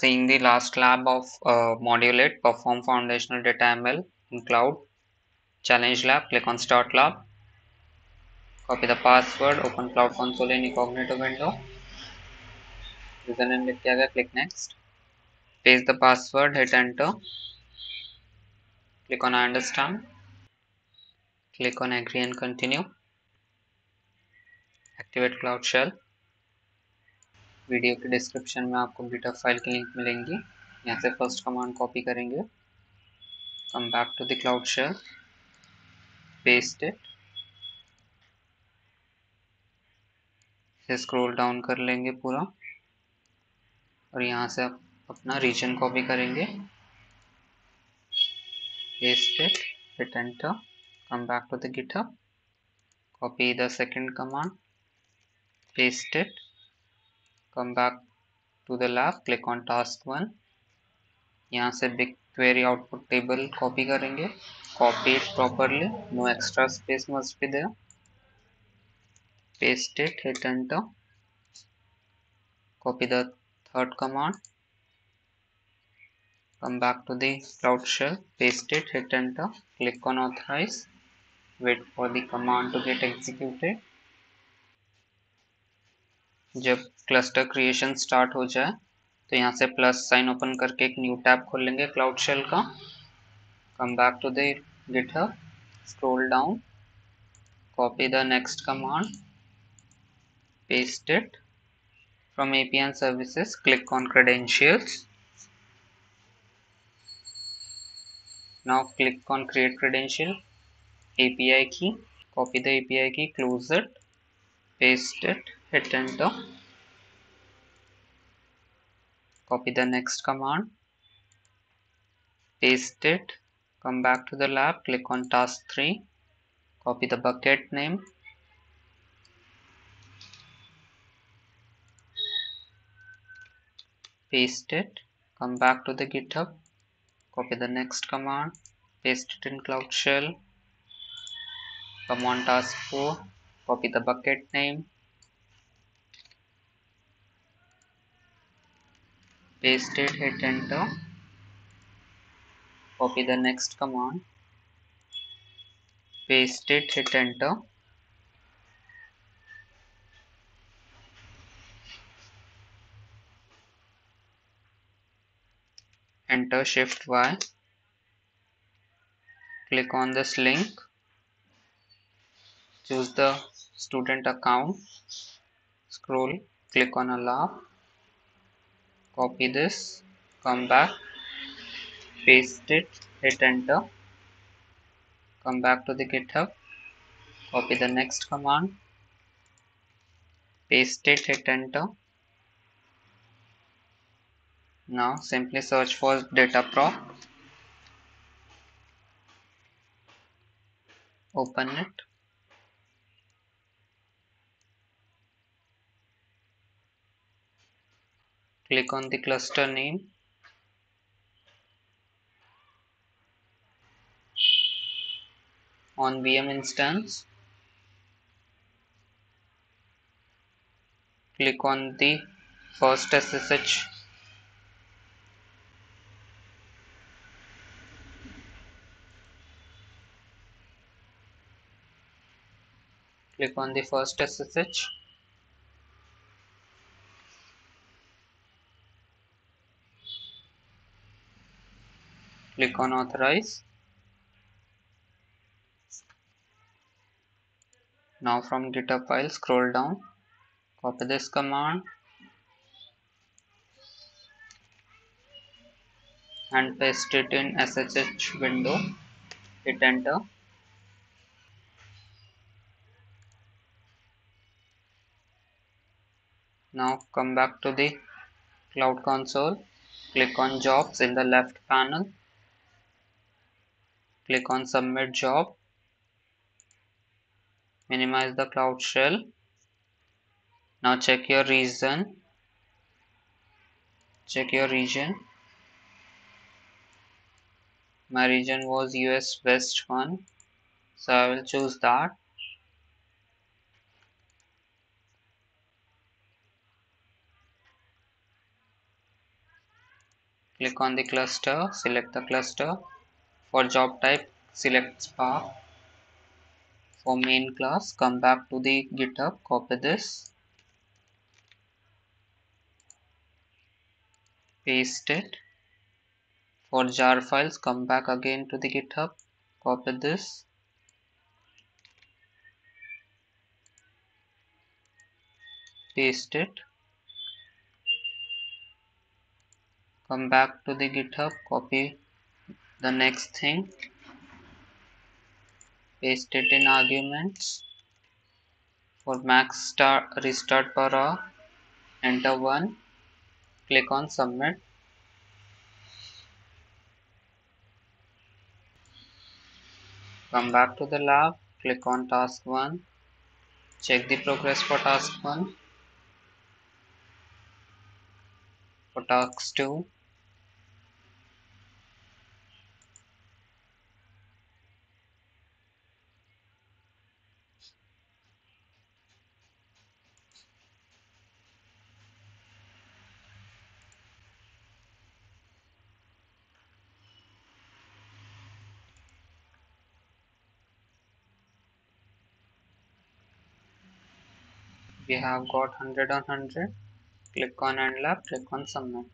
seeing the last lab of uh, module 8 perform foundational data ml in cloud challenge lab click on start lab copy the password open cloud console in incognito window username लिख के आ गया click next paste the password hit enter click on I understand click on agree and continue activate cloud shell Video के description में आपको GitHub file की link मिलेंगी। यहाँ से फ़र्स्ट कमांड कॉपी करेंगे। Come back to the cloud shell paste it इसे scroll down कर लेंगे पूरा। और यहाँ से आप अपना रीजन कॉपी करेंगे। Paste it hit enter, come back to the github, copy the second command, paste it come back to the lab click on task one यहाँ से BigQuery output table copy करेंगे copy it properly no extra space must be there paste it hit enter copy the third command come back to the cloud shell paste it hit enter click on authorize wait for the command to get executed जब cluster creation start हो जाए तो यहाँ से plus sign open करके एक new tab खोल लेंगे क्लाउड शेल का come back to the scroll down copy the next command pasted from APN services click on credentials now click on create credential API key copy the API key close it paste hit enter copy the next command. Paste it. Come back to the lab. Click on task 3 copy the bucket name. Paste it. Come back to the github. Copy the next command. Paste it in cloud shell. Come on task 4 copy the bucket name paste it hit enter. Copy the next command. Paste it hit enter. Enter shift y. Click on this link. Choose the student account. Scroll click on allow copy this come back paste it hit enter come back to the github copy the next command paste it hit enter. Now simply search for dataproc open it click on the cluster name. On VM instance. Click on the first SSH click on the first SSH click on authorize. Now from github file scroll down copy this command and paste it in ssh window. Hit enter. Now come back to the cloud console. Click on jobs in the left panel click on submit job minimize the cloud shell. Now check your region. Check your region. My region was US West 1 so I will choose that. Click on the cluster select the cluster for job type select spark for main class come back to the github copy this. Paste it. For jar files come back again to the github copy this. Paste it. Come back to the github copy the next thing paste it in arguments. For max start restart per hour enter 1 click on submit. Come back to the lab click on task 1 check the progress for task 1 for task 2 we have got 100 on 100 click on end lab click on submit